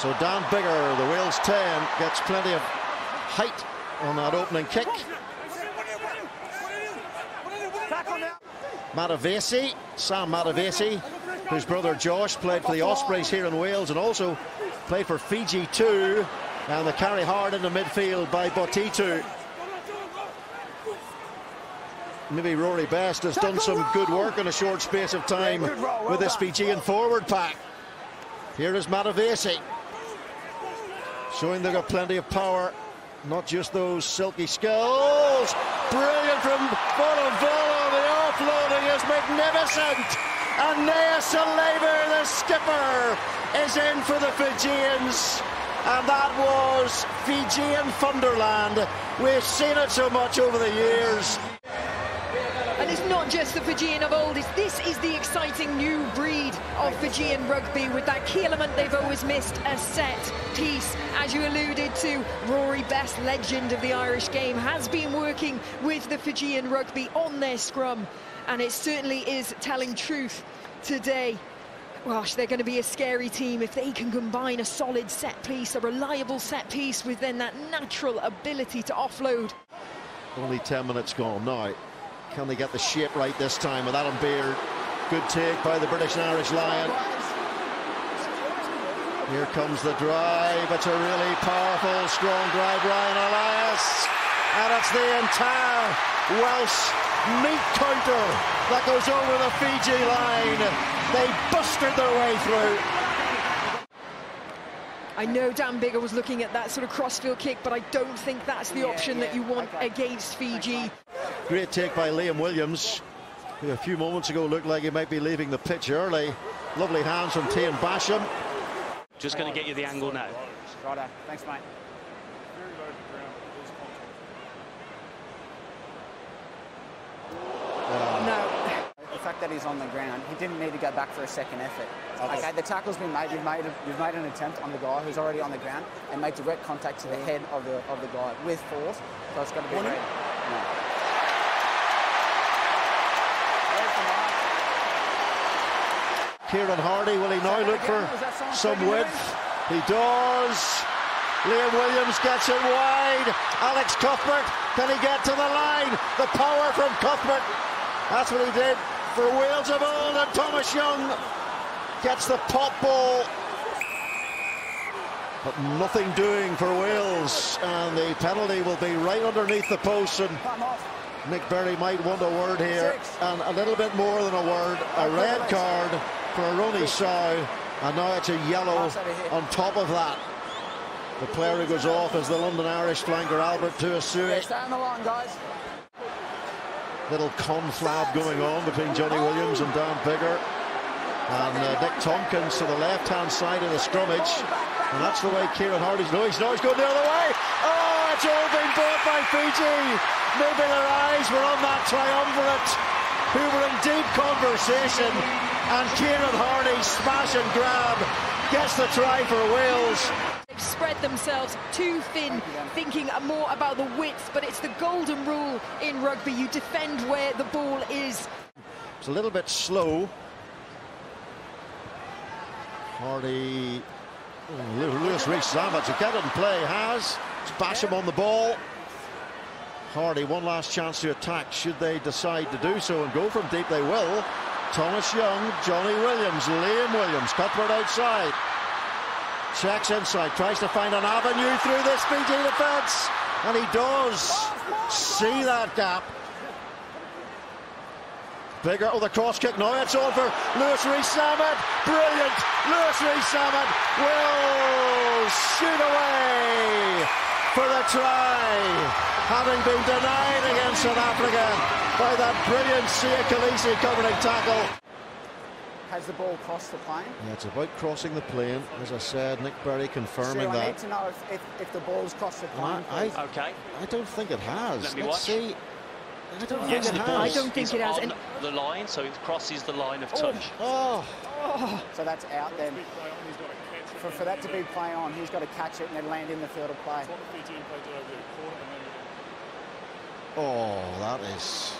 So Dan Biggar, the Wales 10, gets plenty of height on that opening kick. Matavesi, Sam Matavesi, whose brother Josh played for the Ospreys here in Wales and also played for Fiji too. And the carry hard in the midfield by Botitu. Maybe Rory Best has done some good work in a short space of time with this Fijian forward pack. Here is Matavesi. Showing they've got plenty of power, not just those silky skills. Brilliant from Volo. The offloading is magnificent. And Nea Salever, the skipper, is in for the Fijians. And that was Fijian Thunderland. We've seen it so much over the years. It's not just the Fijian of old, it's, this is the exciting new breed of Fijian rugby with that key element they've always missed, a set piece. As you alluded to, Rory Best, legend of the Irish game, has been working with the Fijian rugby on their scrum. And it certainly is telling truth today. Gosh, they're going to be a scary team if they can combine a solid set piece, a reliable set piece, with then that natural ability to offload. Only 10 minutes gone now. Can they get the shape right this time with Adam Beard? Good take by the British and Irish Lion. Here comes the drive. It's a really powerful, strong drive, Ryan Elias. And it's the entire Welsh meat counter that goes over the Fiji line. They busted their way through. I know Dan Biggar was looking at that sort of crossfield kick, but I don't think that's the option that you want against Fiji. Great take by Liam Williams, who a few moments ago looked like he might be leaving the pitch early. Lovely hands from Taine Basham. Just going to get you the angle now. Righto, thanks, mate. Ah. No. The fact that he's on the ground, he didn't need to go back for a second effort. Okay, the tackle's been made. You've made a, you've made an attempt on the guy who's already on the ground and made direct contact to the head of the of the guy with force. So it's got to be red. No. Kieran Hardy, will he now look for some width? He does. Liam Williams gets it wide. Alex Cuthbert, can he get to the line? The power from Cuthbert. That's what he did for Wales of old. And Thomas Young gets the pop ball. But nothing doing for Wales. And the penalty will be right underneath the post. And Nic Berry might want a word here. And a little bit more than a word. A red card for Ronnie Shaw. And now it's a yellow on top of that. The player who goes off is the London Irish flanker Albert Tuisue. Stay on the line, guys. Little conflab going on between Johnny Williams and Dan Biggar. And uh, Nick Tompkins to the left-hand side of the scrummage. And that's the way Kieran Hardy's... No, he's, no, he's going the other way. Oh, it's all been bought by Fiji. Maybe their eyes were on that triumvirate who were in deep conversation. And Kieran Hardy, smash and grab, gets the try for Wales. They've spread themselves too thin, thinking more about the width, but it's the golden rule in rugby. You defend where the ball is. It's a little bit slow. Hardy, oh, Louis Rees-Zammit to get it in play has. It's Basham on the ball. Hardy, one last chance to attack should they decide to do so and go from deep, they will. Thomas Young, Johnny Williams, Liam Williams, Cuthbert outside. Checks inside, tries to find an avenue through this Fiji defence. And he does see that gap. Biggar, oh, the cross kick now, it's for Louis Rees-Zammit. Brilliant, Louis Rees-Zammit will shoot away for the try, having been denied against South Africa by that brilliant Siya Kolisi covering tackle. Has the ball crossed the plane? Yeah, it's about crossing the plane. As I said, Nic Berry confirming Stu, I that. need to know if, if, if the ball's crossed the plane. I. I, Okay. I don't think it has. Let me Let's watch. see. I don't Yes, think it the has. ball I don't think is it has, on the line, so it crosses the line of oh, touch. Oh, So that's out then. For, for that to be play on, he's got to catch it and then land in the field of play. Oh, that is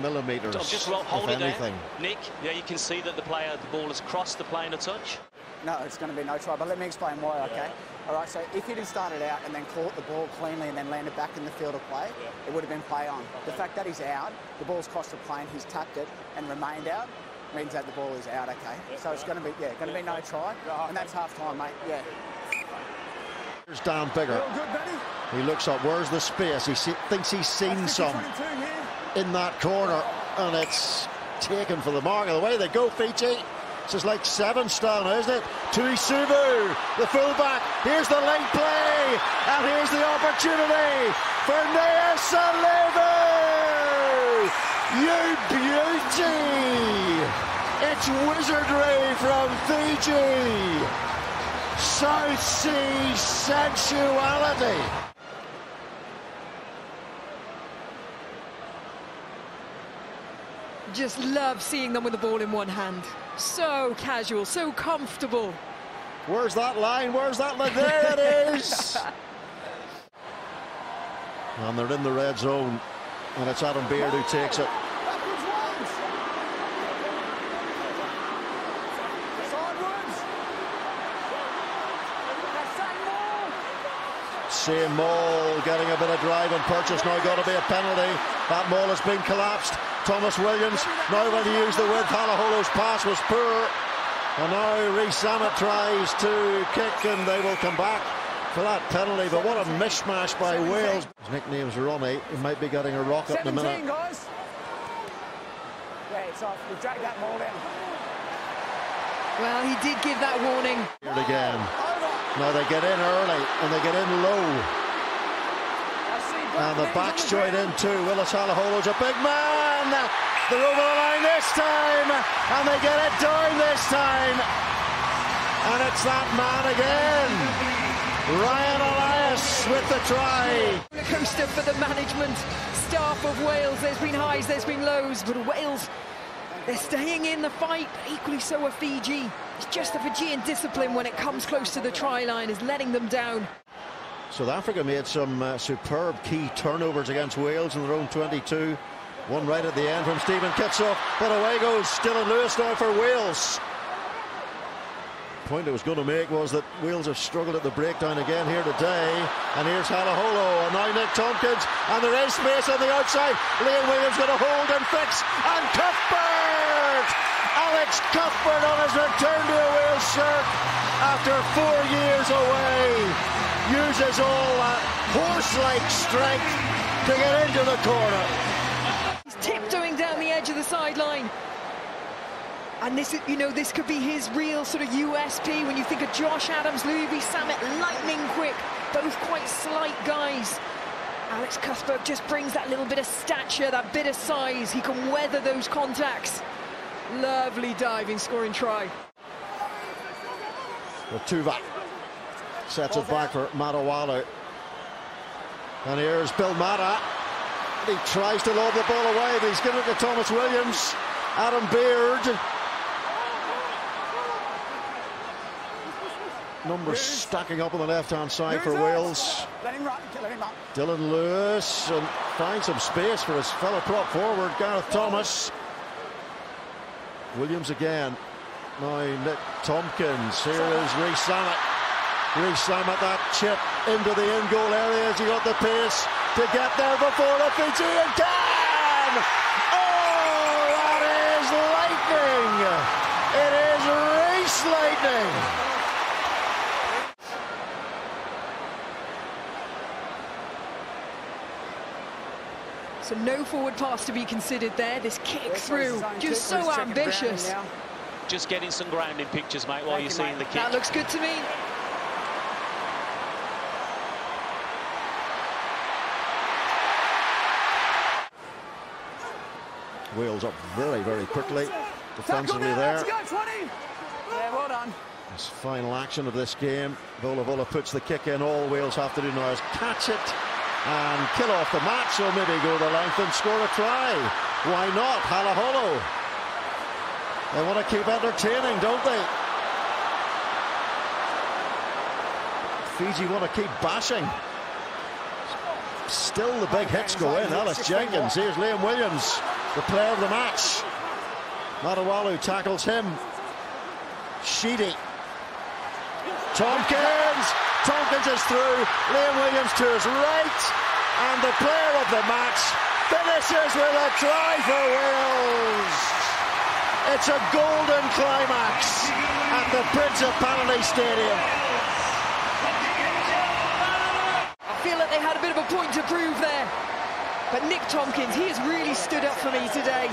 millimeters, Oh, just hold if it there. Nick, yeah, you can see that the player, the ball has crossed the plane of touch. No, it's going to be no try. But let me explain why, okay? All right, so if he'd have started out and then caught the ball cleanly and then landed back in the field of play, it would have been play on. The fact that he's out, the ball's crossed the plane, he's tapped it and remained out, means that the ball is out, okay? So it's going to be, yeah, going to be no try. And that's half time, mate, yeah. Here's Dan Biggar. He looks up. Where's the space? He see, thinks he's seen some in that corner, and it's taken for the mark. The way they go, Fiji. This is like seven stone, isn't it? To Isubu, the fullback. Here's the late play, and here's the opportunity for Nea Salivu. You beauty! It's wizardry from Fiji. South Sea sensuality. Just love seeing them with the ball in one hand. So casual, so comfortable. Where's that line? Where's that line? There it is. and they're in the red zone. And it's Adam Beard who takes it. Same maul getting a bit of drive and purchase. Now got to be a penalty. That maul has been collapsed. Tomos Williams now when he used the width. Halaholo's pass was poor. And now Rees Zammit tries to kick and they will come back for that penalty. But what a mishmash by Wales. His nickname's Ronnie. He might be getting a rocket in a minute. guys. Yeah, it's off. We've dragged that ball down. Well, he did give that warning. Here again. Now they get in early and they get in low. And the back's joined in too. Willis Halaholo's a big man. They're over the line this time. And they get it down this time. And it's that man again. Ryan Elias with the try. Coaster for the management staff of Wales. There's been highs, there's been lows, but Wales, they're staying in the fight. Equally so are Fiji. It's just the Fijian discipline when it comes close to the try line is letting them down. South Africa made some uh, superb key turnovers against Wales in their own 22. One right at the end from Steven Kitshoff, but away goes Dillon Lewis now for Wales. The point I was going to make was that Wales have struggled at the breakdown again here today. And here's Halaholo, and now Nick Tompkins, and there is space on the outside. Liam Williams going to hold and fix, and Cuthbert! Alex Cuthbert on his return to a Wales shirt after four years away uses all that horse-like strength to get into the corner. He's tiptoeing down the edge of the sideline. And this, you know, this could be his real sort of USP when you think of Josh Adams, Louis Zammit, lightning quick, both quite slight guys. Alex Cuthbert just brings that little bit of stature, that bit of size. He can weather those contacts. Lovely diving, scoring try. Tuva sets it back for Matawalu. And here's Bill Mata. He tries to lob the ball away, but he's given it to Tomos Williams. Adam Beard. Numbers stacking up on the left-hand side for Wales. Let him run, let him run. Dillon Lewis and finds some space for his fellow prop forward, Gareth Thomas. Williams again. Now Nick Tompkins. Here is Rees Zammit. Rees Zammit that chip into the in goal area as he got the pace to get there before the Fijian can. Oh, that is lightning. It is Rees lightning. So no forward pass to be considered there. This kick through, just so ambitious. Just getting some grounding pictures, mate, while you're seeing the kick. That looks good to me. Wheels up very, very quickly. Defensively there. Yeah, well done. This final action of this game. Volavola puts the kick in. All Wales have to do now is catch it and kill off the match, or maybe go the length and score a try. Why not? Halaholo. They want to keep entertaining, don't they? Fiji want to keep bashing. Still the big hits go in. Ellis Jenkins. Here's Liam Williams, the player of the match. Matawalu tackles him. Sheedy Tompkins! Tompkins is through. Liam Williams to his right. And the player of the match finishes with a try for Wales. It's a golden climax at the Principality Stadium. I feel like they had a bit of a point to prove there. But Nick Tompkins, he has really stood up for me today.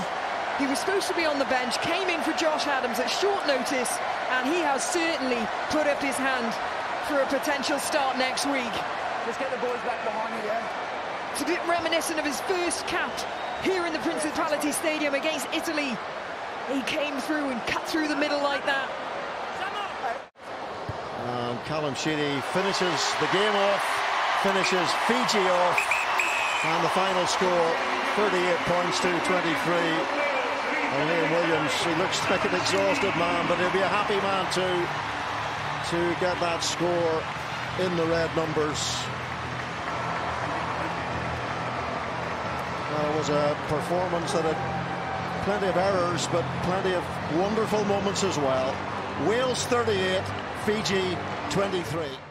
He was supposed to be on the bench, came in for Josh Adams at short notice, and he has certainly put up his hand for a potential start next week. Just get the boys back behind you, yeah? It's a bit reminiscent of his first cap here in the Principality Stadium against Italy. He came through and cut through the middle like that. And Callum Sheedy finishes the game off, finishes Fiji off, and the final score 38 points to 23. And Liam Williams, he looks like an exhausted man, but he'll be a happy man too to get that score in the red numbers. Well, it was a performance that had plenty of errors, but plenty of wonderful moments as well. Wales 38, Fiji 23.